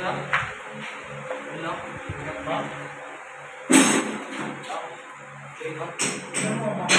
lang. Yun lang. Ingat ba? Okay ba? Ano mo, makakamakin ka lang.